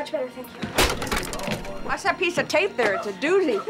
Much better, thank you. What's that piece of tape there? It's a doozy.